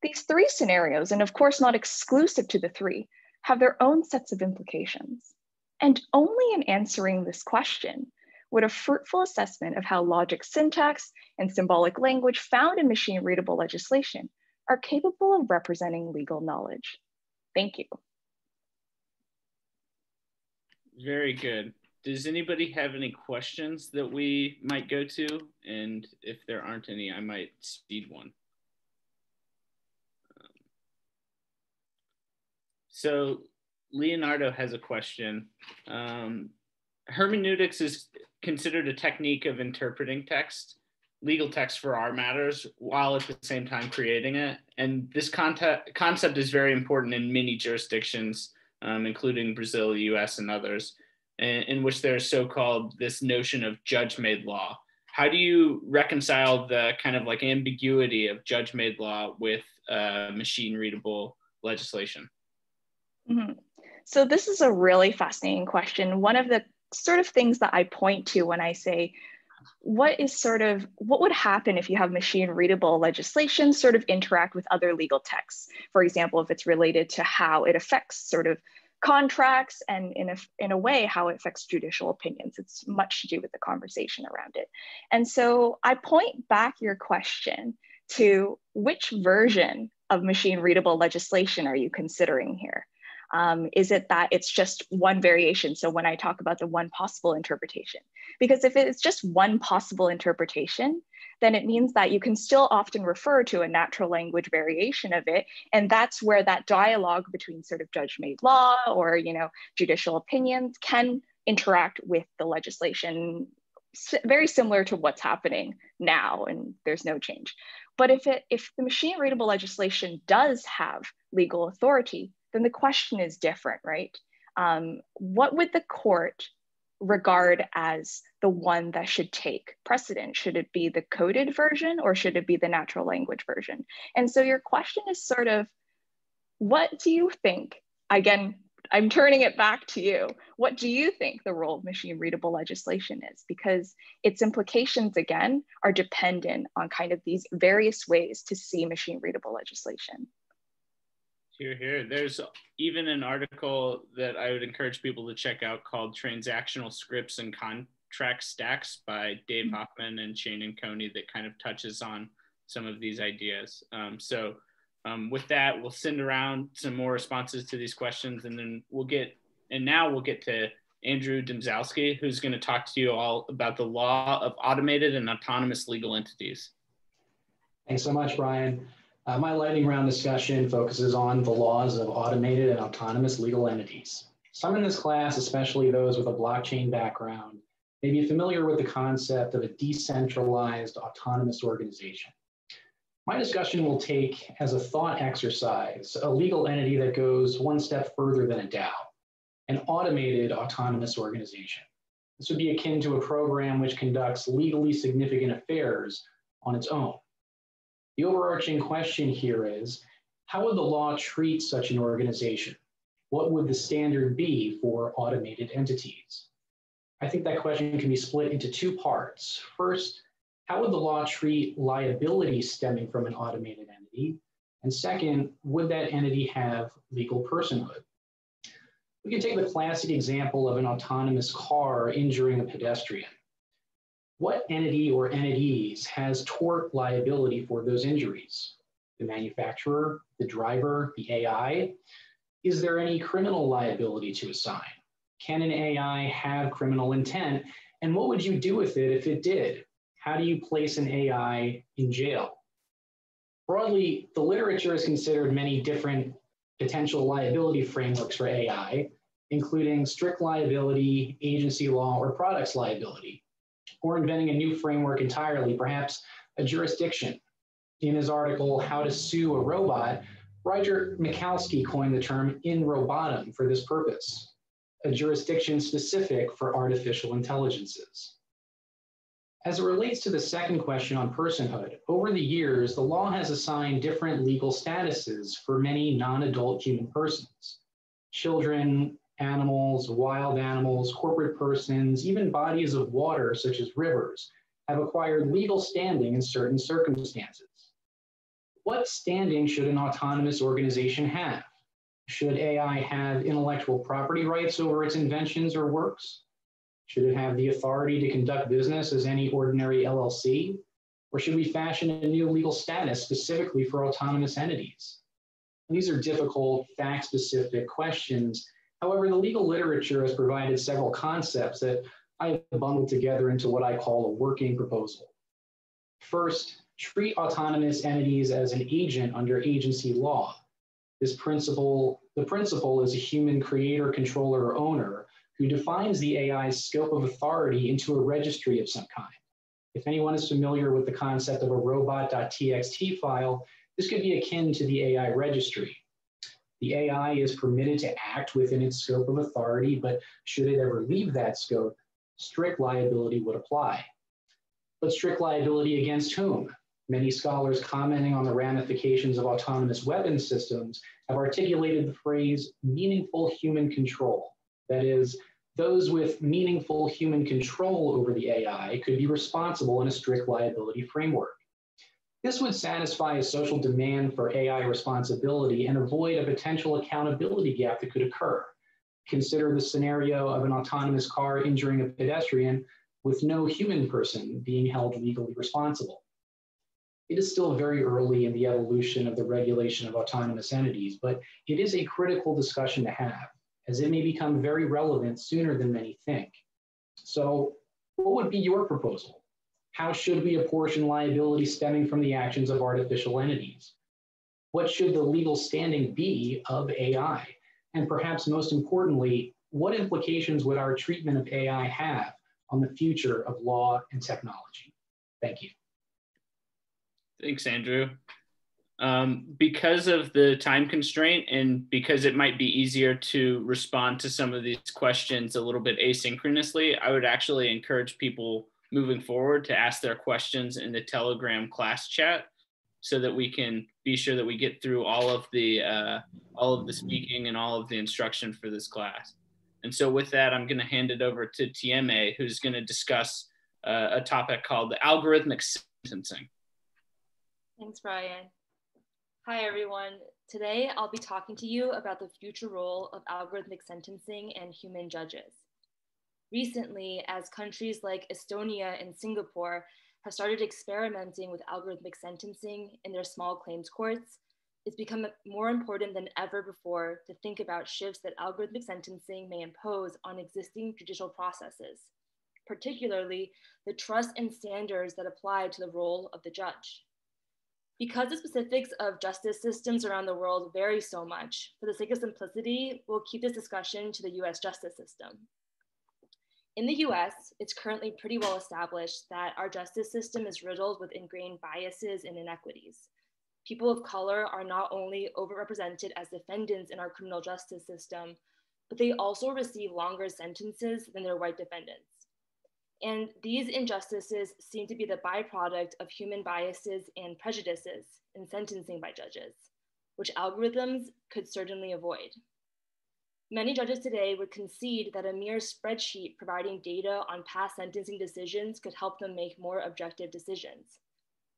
These three scenarios, and of course not exclusive to the three, have their own sets of implications. And only in answering this question would a fruitful assessment of how logic syntax and symbolic language found in machine readable legislation are capable of representing legal knowledge. Thank you. Very good. Does anybody have any questions that we might go to? And if there aren't any, I might speed one. Um, so Leonardo has a question. Um, hermeneutics is considered a technique of interpreting text legal text for our matters while at the same time creating it. And this concept, concept is very important in many jurisdictions, um, including Brazil, US, and others, in, in which there's so-called this notion of judge-made law. How do you reconcile the kind of like ambiguity of judge-made law with uh, machine-readable legislation? Mm-hmm. So this is a really fascinating question. One of the sort of things that I point to when I say what is sort of what would happen if you have machine readable legislation sort of interact with other legal texts? For example if it's related to how it affects sort of contracts and in a, in a way how it affects judicial opinions. It's much to do with the conversation around it. And so i point back your question to which version of machine readable legislation are you considering here um, is it that it's just one variation? So when I talk about the one possible interpretation, because if it's just one possible interpretation, then it means that you can still often refer to a natural language variation of it. And that's where that dialogue between sort of judge made law or, you know, judicial opinions can interact with the legislation very similar to what's happening now and there's no change but if it if the machine readable legislation does have legal authority then the question is different, right? Um, what would the court regard as the one that should take precedent? Should it be the coded version or should it be the natural language version? And so your question is sort of, what do you think? Again, I'm turning it back to you. What do you think the role of machine readable legislation is? Because its implications, again, are dependent on kind of these various ways to see machine readable legislation. Here, here. There's even an article that I would encourage people to check out called Transactional Scripts and Contract Stacks by Dave mm-hmm. Hoffman and Shaanan Cohney that kind of touches on some of these ideas. Um, so um, with that, we'll send around some more responses to these questions and then we'll get, and now we'll get to Andrew Dymzowski, who's going to talk to you all about the law of automated and autonomous legal entities. Thanks so much, Brian. Uh, my lightning round discussion focuses on the laws of automated and autonomous legal entities. Some in this class, especially those with a blockchain background, may be familiar with the concept of a decentralized autonomous organization. My discussion will take as a thought exercise a legal entity that goes one step further than a DAO, an automated autonomous organization. This would be akin to a program which conducts legally significant affairs on its own. The overarching question here is, how would the law treat such an organization? What would the standard be for automated entities? I think that question can be split into two parts. First, how would the law treat liability stemming from an automated entity? And second, would that entity have legal personhood? We can take the classic example of an autonomous car injuring a pedestrian what entity or entities has tort liability for those injuries? The manufacturer, the driver, the AI? Is there any criminal liability to assign? Can an AI have criminal intent? And what would you do with it if it did? How do you place an AI in jail? Broadly, the literature has considered many different potential liability frameworks for AI, including strict liability, agency law, or products liability or inventing a new framework entirely, perhaps a jurisdiction. In his article, How to Sue a Robot, Roger Michalski coined the term in robotum for this purpose, a jurisdiction specific for artificial intelligences. As it relates to the second question on personhood, over the years, the law has assigned different legal statuses for many non adult human persons. Children, animals, wild animals, corporate persons, even bodies of water such as rivers have acquired legal standing in certain circumstances. What standing should an autonomous organization have? Should AI have intellectual property rights over its inventions or works? Should it have the authority to conduct business as any ordinary LLC? Or should we fashion a new legal status specifically for autonomous entities? These are difficult, fact specific questions However, the legal literature has provided several concepts that I have bundled together into what I call a working proposal. First, treat autonomous entities as an agent under agency law. This principle, the principle is a human creator, controller, or owner who defines the AI's scope of authority into a registry of some kind. If anyone is familiar with the concept of a robot.txt file, this could be akin to the AI registry. The AI is permitted to act within its scope of authority, but should it ever leave that scope, strict liability would apply. But strict liability against whom? Many scholars commenting on the ramifications of autonomous weapon systems have articulated the phrase meaningful human control. That is, those with meaningful human control over the AI could be responsible in a strict liability framework. This would satisfy a social demand for AI responsibility and avoid a potential accountability gap that could occur. Consider the scenario of an autonomous car injuring a pedestrian with no human person being held legally responsible. It is still very early in the evolution of the regulation of autonomous entities, but it is a critical discussion to have, as it may become very relevant sooner than many think. So, what would be your proposal? How should we apportion liability stemming from the actions of artificial entities? What should the legal standing be of AI? And perhaps most importantly, what implications would our treatment of AI have on the future of law and technology? Thank you. Thanks, Andrew. Um, because of the time constraint and because it might be easier to respond to some of these questions a little bit asynchronously, I would actually encourage people moving forward to ask their questions in the Telegram class chat so that we can be sure that we get through all of the uh, all of the speaking and all of the instruction for this class. And so with that, I'm going to hand it over to TMA, who's going to discuss uh, a topic called the algorithmic sentencing. Thanks, Brian. Hi, everyone. Today, I'll be talking to you about the future role of algorithmic sentencing and human judges. Recently, as countries like Estonia and Singapore have started experimenting with algorithmic sentencing in their small claims courts, it's become more important than ever before to think about shifts that algorithmic sentencing may impose on existing judicial processes, particularly the trust and standards that apply to the role of the judge. Because the specifics of justice systems around the world vary so much, for the sake of simplicity, we'll keep this discussion to the US justice system. In the US, it's currently pretty well established that our justice system is riddled with ingrained biases and inequities people of color are not only overrepresented as defendants in our criminal justice system, but they also receive longer sentences than their white defendants. And these injustices seem to be the byproduct of human biases and prejudices in sentencing by judges, which algorithms could certainly avoid. Many judges today would concede that a mere spreadsheet providing data on past sentencing decisions could help them make more objective decisions.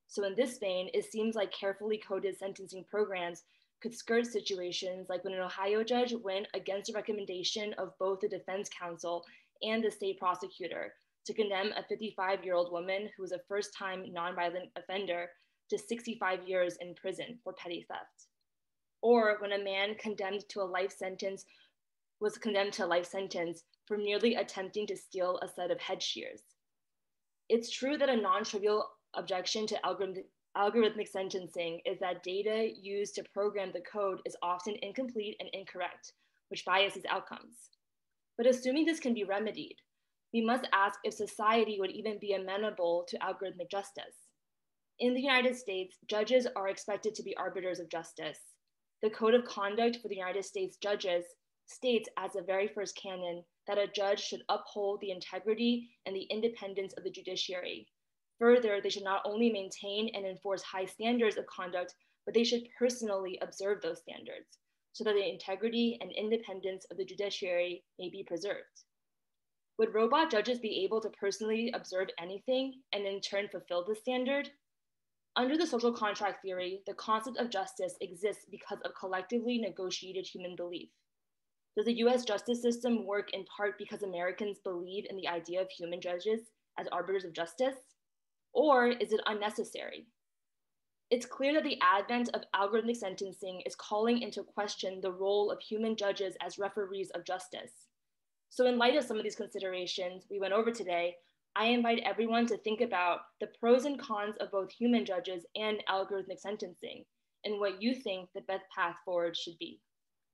So in this vein, it seems like carefully coded sentencing programs could skirt situations like when an Ohio judge went against the recommendation of both the defense counsel and the state prosecutor to condemn a 55 year old woman who was a first time nonviolent offender to 65 years in prison for petty theft. Or when a man condemned to a life sentence was condemned to a life sentence for nearly attempting to steal a set of head shears. It's true that a non trivial objection to algorithmic sentencing is that data used to program the code is often incomplete and incorrect, which biases outcomes. But assuming this can be remedied, we must ask if society would even be amenable to algorithmic justice. In the United States, judges are expected to be arbiters of justice. The Code of Conduct for the United States judges states as the very first canon that a judge should uphold the integrity and the independence of the judiciary, Further, they should not only maintain and enforce high standards of conduct, but they should personally observe those standards so that the integrity and independence of the judiciary may be preserved. Would robot judges be able to personally observe anything and in turn fulfill the standard? Under the social contract theory, the concept of justice exists because of collectively negotiated human belief. Does the US justice system work in part because Americans believe in the idea of human judges as arbiters of justice? Or is it unnecessary? It's clear that the advent of algorithmic sentencing is calling into question the role of human judges as referees of justice. So, in light of some of these considerations we went over today, I invite everyone to think about the pros and cons of both human judges and algorithmic sentencing and what you think the best path forward should be.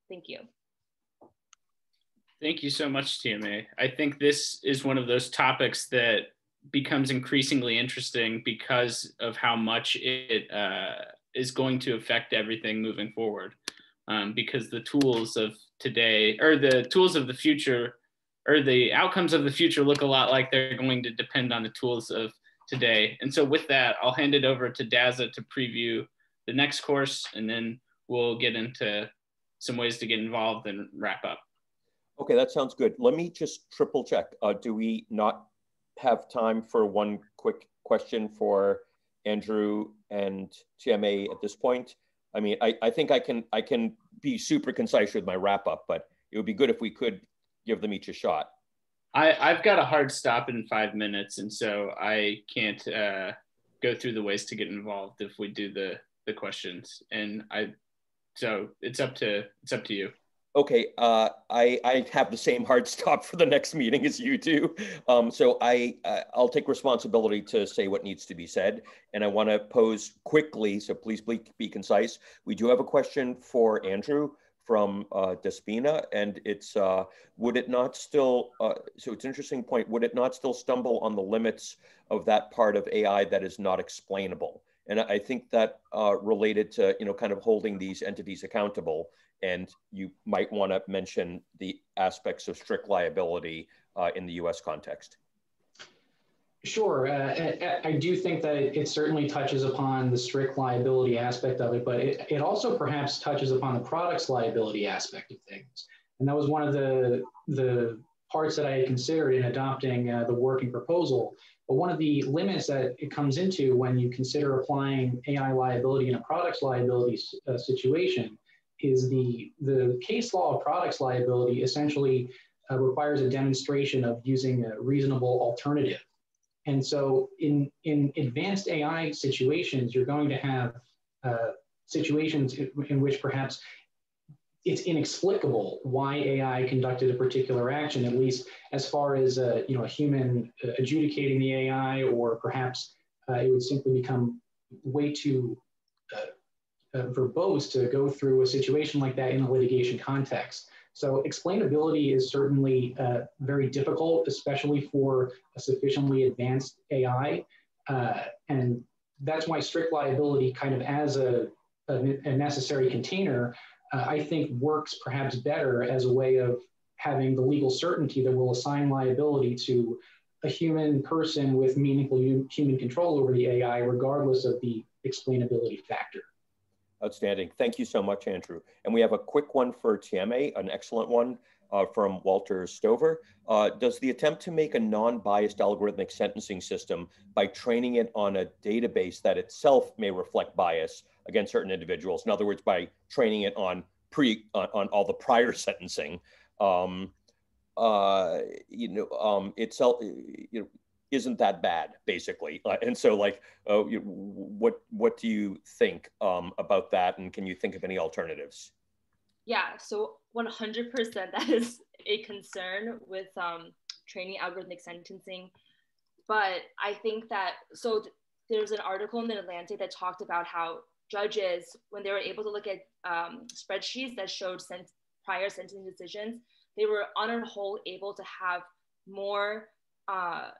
Thank you. Thank you so much, TMA. I think this is one of those topics that becomes increasingly interesting because of how much it uh, is going to affect everything moving forward. Um, because the tools of today, or the tools of the future, or the outcomes of the future look a lot like they're going to depend on the tools of today. And so, with that, I'll hand it over to Dazza to preview the next course, and then we'll get into some ways to get involved and wrap up. Okay, that sounds good. Let me just triple check. Uh, do we not have time for one quick question for Andrew and TMA at this point? I mean, I, I think I can I can be super concise with my wrap up, but it would be good if we could give them each a shot. I, I've got a hard stop in five minutes, and so I can't uh, go through the ways to get involved if we do the the questions. And I, so it's up to it's up to you okay, uh, I, I have the same hard stop for the next meeting as you do. Um, so I, uh, I'll take responsibility to say what needs to be said. And I want to pose quickly, so please be, be concise. We do have a question for Andrew from uh, Despina, and it's, uh, would it not still, uh, so it's an interesting point, would it not still stumble on the limits of that part of AI that is not explainable? And I think that uh, related to, you know, kind of holding these entities accountable and you might want to mention the aspects of strict liability uh, in the US context. Sure. Uh, I, do think that it, certainly touches upon the strict liability aspect of it, but it, it also perhaps touches upon the product's liability aspect of things. And that was one of the, the parts that I had considered in adopting uh, the working proposal. But one of the limits that it comes into when you consider applying AI liability in a product's liability uh, situation is the, the case law of products liability essentially uh, requires a demonstration of using a reasonable alternative. And so in, in advanced AI situations, you're going to have uh, situations in, in which perhaps it's inexplicable why AI conducted a particular action, at least as far as uh, you know a human uh, adjudicating the AI, or perhaps uh, it would simply become way too verbose to go through a situation like that in a litigation context. So explainability is certainly uh, very difficult, especially for a sufficiently advanced AI, and that's why strict liability, kind of as a, a, a necessary container, uh, I think works perhaps better as a way of having the legal certainty that will assign liability to a human person with meaningful human control over the AI, regardless of the explainability factor. Outstanding. Thank you so much, Andrew. And we have a quick one for TMA, an excellent one uh, from Walter Stover. Uh, does the attempt to make a non-biased algorithmic sentencing system by training it on a database that itself may reflect bias against certain individuals, in other words, by training it on pre on, on all the prior sentencing, um, uh, you know, um, itself, you know, isn't that bad, basically. Uh, and so, like, uh, you, what what do you think um, about that? And can you think of any alternatives? Yeah, so 100% that is a concern with um, training algorithmic sentencing. But I think that so th- there's an article in the Atlantic that talked about how judges, when they were able to look at um, spreadsheets that showed sen- prior sentencing decisions, they were on a whole able to have more uh,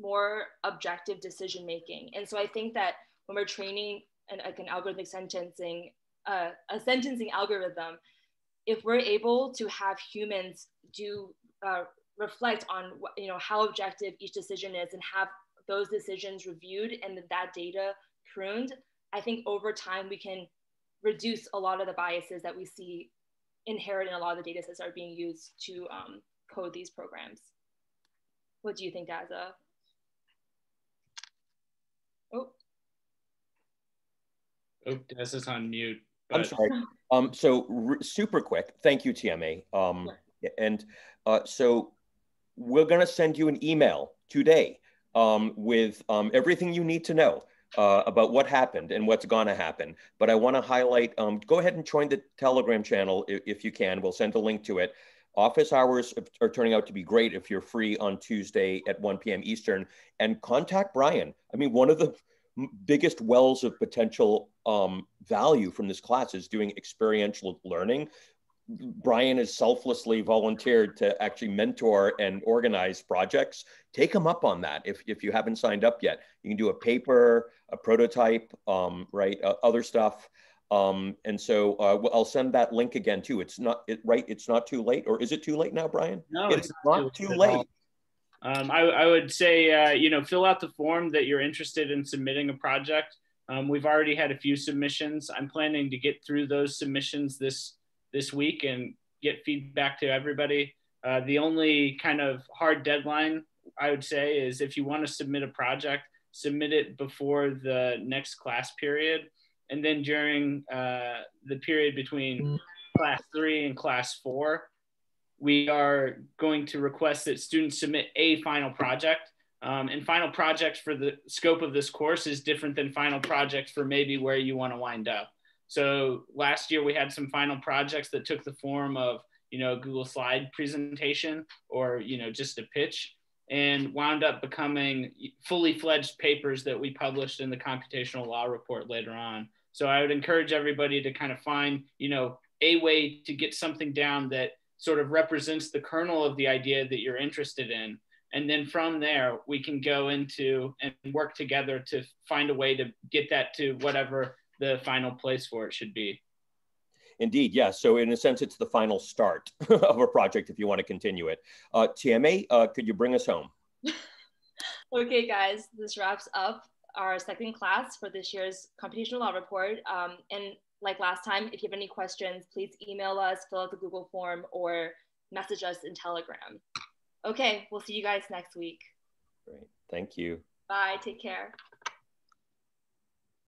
more objective decision making. And so I think that when we're training an, like an algorithmic sentencing, uh, a sentencing algorithm, if we're able to have humans do uh, reflect on what, you know how objective each decision is and have those decisions reviewed and that data pruned, I think over time we can reduce a lot of the biases that we see inherent in a lot of the data sets that are being used to um, code these programs. What do you think, Dazza? Oh. Oh, this is on mute. But... I'm sorry. Um, so super quick. Thank you, TMA. Um. And uh, so we're going to send you an email today um, with um, everything you need to know uh, about what happened and what's going to happen. But I want to highlight, um, go ahead and join the Telegram channel if, if, you can. We'll send a link to it. Office hours are turning out to be great if you're free on Tuesday at 1 p.m. Eastern. And contact Brian. I mean, one of the biggest wells of potential um, value from this class is doing experiential learning. Brian has selflessly volunteered to actually mentor and organize projects. Take him up on that if, if you haven't signed up yet. You can do a paper, a prototype, um, right, uh, other stuff. Um, and so uh, I'll send that link again too. It's not it, right. It's not too late, or is it too late now, Brian? No, it's, it's not, not, too late. Um, I, I, would say, uh, you know, fill out the form that you're interested in submitting a project. Um, we've already had a few submissions. I'm planning to get through those submissions this this week and get feedback to everybody. Uh, the only kind of hard deadline I would say is if you want to submit a project, submit it before the next class period, and then during uh, the period between class three and class four, we are going to request that students submit a final project. Um, and final project for the scope of this course is different than final project for maybe where you want to wind up. So last year we had some final projects that took the form of, you know, Google slide presentation or, you know, just a pitch and wound up becoming fully fledged papers that we published in the computational law report later on. So I would encourage everybody to kind of find, you know, a way to get something down that sort of represents the kernel of the idea that you're interested in. And then from there, we can go into and work together to find a way to get that to whatever the final place for it should be. Indeed, yes. So in a sense, it's the final start of a project if you want to continue it. Uh, Tieme, uh, could you bring us home? okay, guys, this wraps up our second class for this year's computational law report. Um, and like last time, if you have any questions, please email us, fill out the Google form, or message us in Telegram. Okay, we'll see you guys next week. Great. Thank you. Bye. Take care.